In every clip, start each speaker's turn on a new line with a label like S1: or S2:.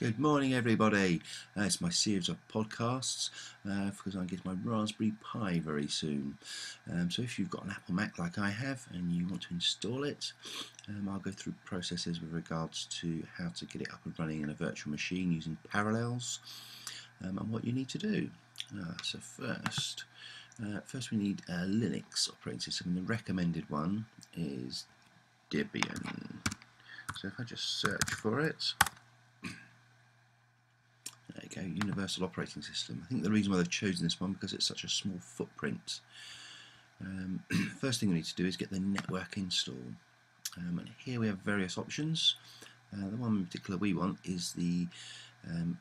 S1: Good morning, everybody. Uh, it's my series of podcasts uh, because I'm getting my Raspberry Pi very soon. Um, so, if you've got an Apple Mac like I have and you want to install it, um, I'll go through processes with regards to how to get it up and running in a virtual machine using Parallels um, and what you need to do. Uh, so, first, uh, first we need a Linux operating system, and the recommended one is Debian. So, if I just search for it, Universal Operating System. I think the reason why they've chosen this one because it's such a small footprint. Um, first thing we need to do is get the network install. Um, and here we have various options. Uh, the one in particular we want is the um,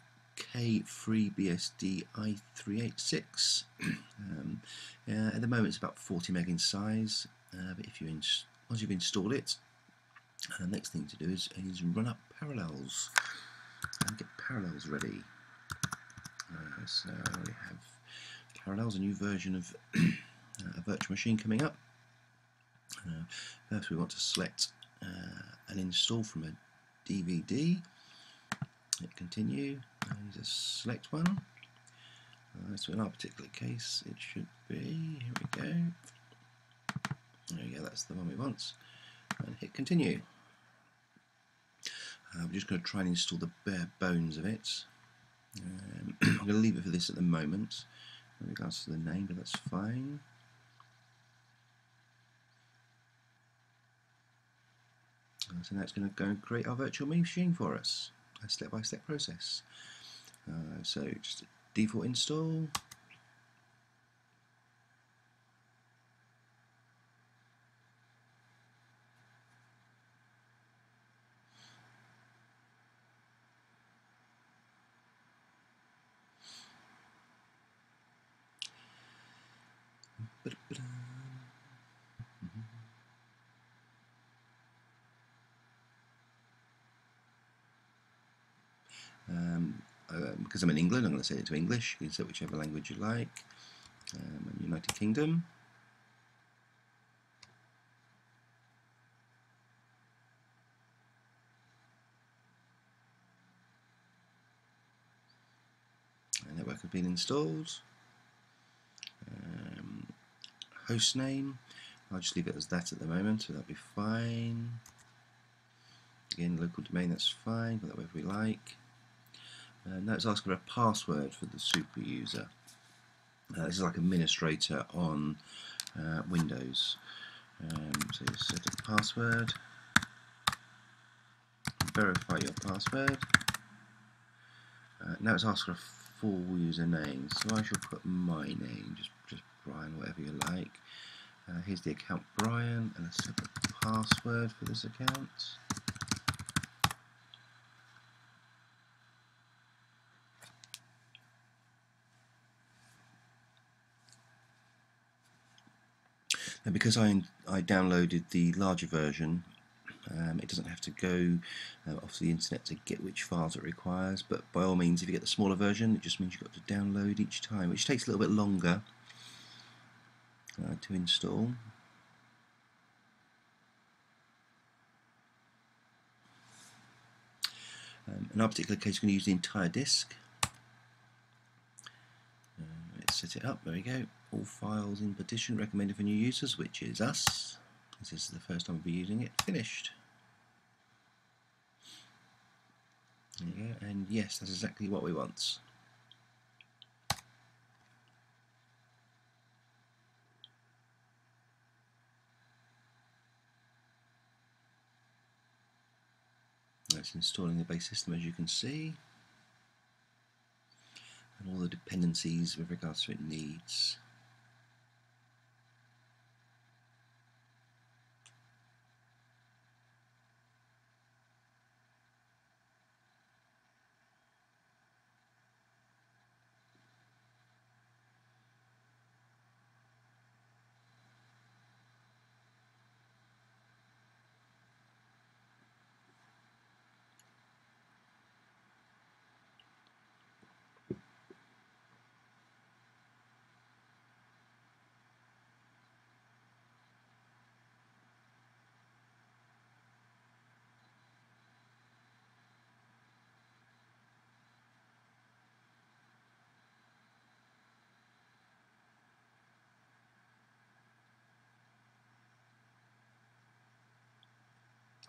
S1: kFreeBSD i386. um, uh, at the moment it's about 40 meg in size, uh, but if you once you've installed it, the uh, next thing to do is, is run up Parallels and get Parallels ready. Uh, so we have Parallels, a new version of a virtual machine coming up. Uh, first we want to select uh, and install from a DVD. Hit continue and just select one. Uh, so in our particular case it should be, here we go. There we go, that's the one we want. And hit continue. Uh, we're just going to try and install the bare bones of it. Um, I'm going to leave it for this at the moment in regards to the name, but that's fine. So now it's going to go and create our virtual machine for us, a step-by-step -step process. Uh, so just default install, Um, uh, because I'm in England, I'm going to set it to English. You can set whichever language you like. Um, United Kingdom. Network has been installed host name. I'll just leave it as that at the moment, so that'll be fine. Again, local domain, that's fine, put that wherever we like. Uh, now it's asking for a password for the super user. Uh, this is like administrator on uh, Windows. Um, so you set a password, verify your password. Uh, now it's asking for a full username, so I shall put my name, just, just Bryan, whatever you like. Uh, here's the account Bryan and a separate password for this account. Now because I, I downloaded the larger version, um, it doesn't have to go uh, off the internet to get which files it requires, but by all means if you get the smaller version it just means you've got to download each time, which takes a little bit longer uh, to install. Um, in our particular case, we're going to use the entire disk. Uh, let's set it up. There we go. All files in partition recommended for new users, which is us. This is the first time we'll be using it. Finished. There you go. And yes, that's exactly what we want. It's installing the base system as you can see and all the dependencies with regards to it needs.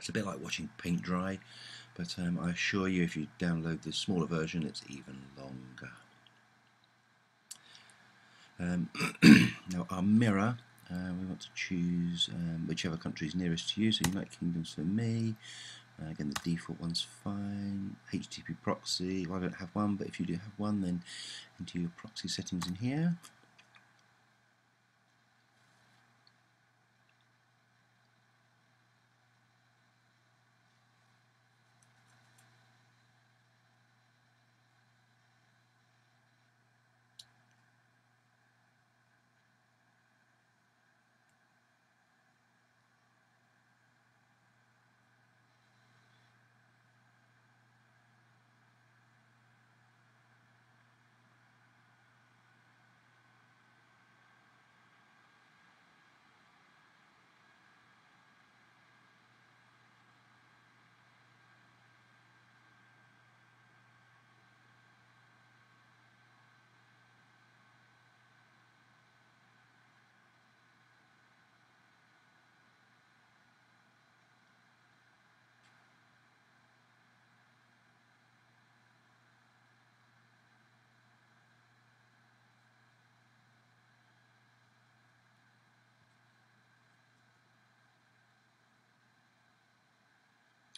S1: It's a bit like watching paint dry, but um, I assure you if you download the smaller version it's even longer. Um, now our mirror, uh, we want to choose um, whichever country is nearest to you, so United Kingdom's for me, uh, again the default one's fine, HTTP proxy, well, I don't have one but if you do have one then into your proxy settings in here.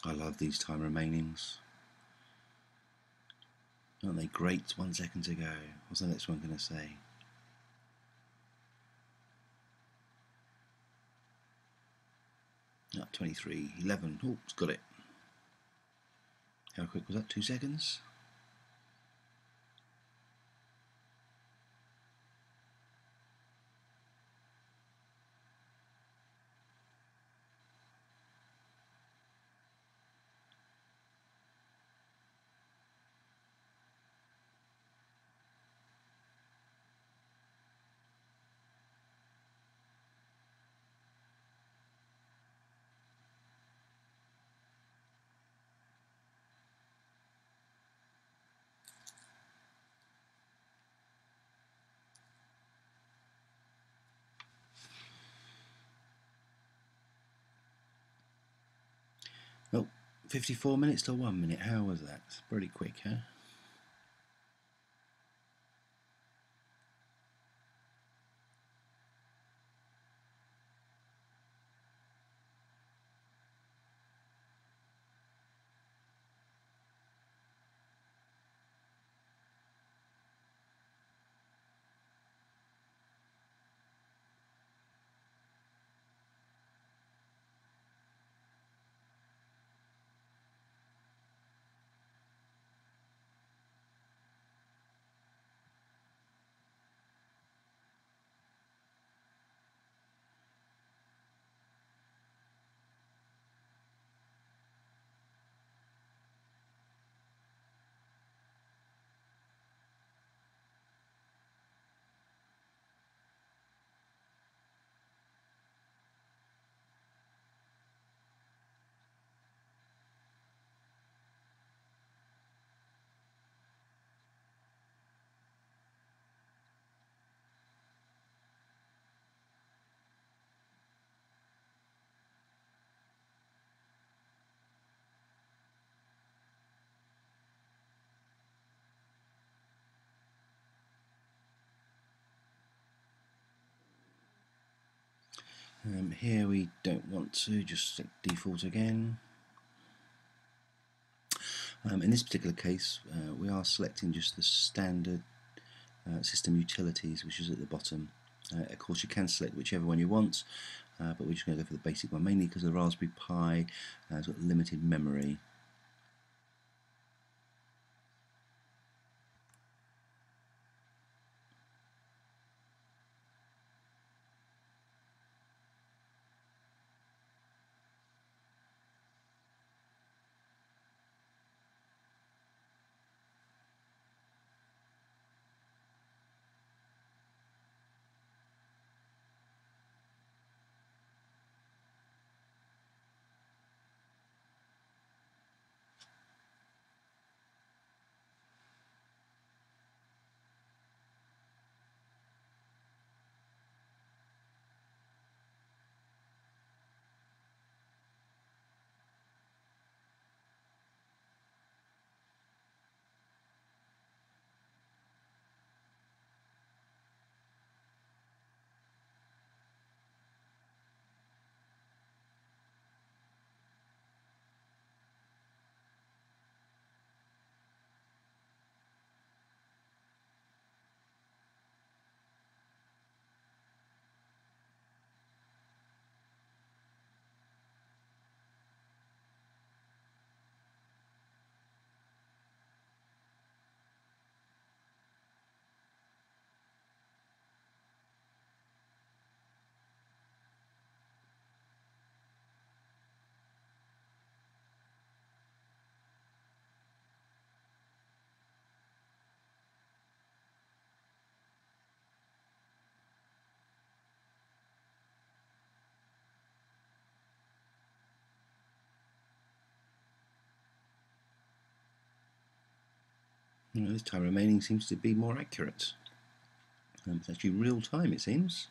S1: I love these time remainings. Aren't they great one second ago? What's the next one going to say? Oh, 23, 11. Oh, it's got it. How quick was that? Two seconds? Oh, 54 minutes to one minute. How was that? Pretty quick, huh? Um, here we don't want to, just set default again. Um, in this particular case, uh, we are selecting just the standard uh, system utilities, which is at the bottom. Uh, of course, you can select whichever one you want, uh, but we're just going to go for the basic one, mainly because the Raspberry Pi has got limited memory. You know, this time remaining seems to be more accurate. Um, it's actually real time, it seems.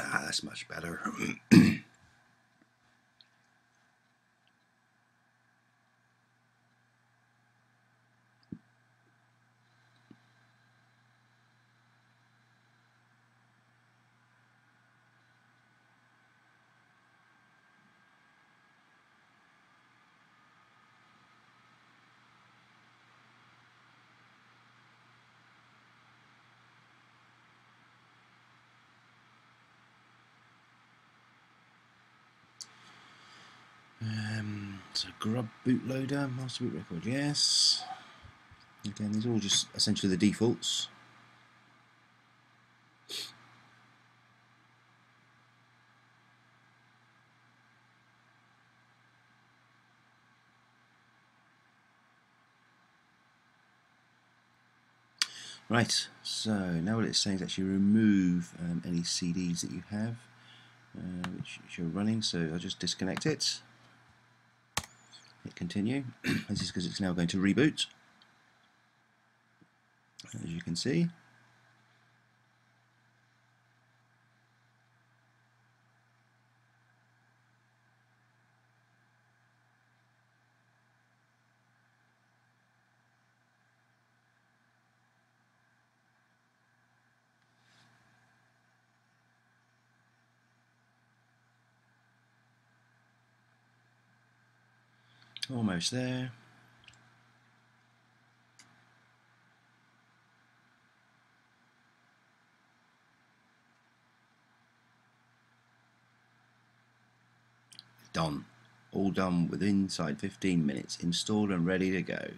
S1: Ah, that's much better. Um, so grub bootloader, master boot record, yes. Again, these are all just essentially the defaults. Right, so now what it's saying is actually remove um, any CDs that you have, uh, which, which you're running, so I'll just disconnect it hit continue. this is because it's now going to reboot. As you can see. Almost there. Done. All done within inside 15 minutes. Installed and ready to go.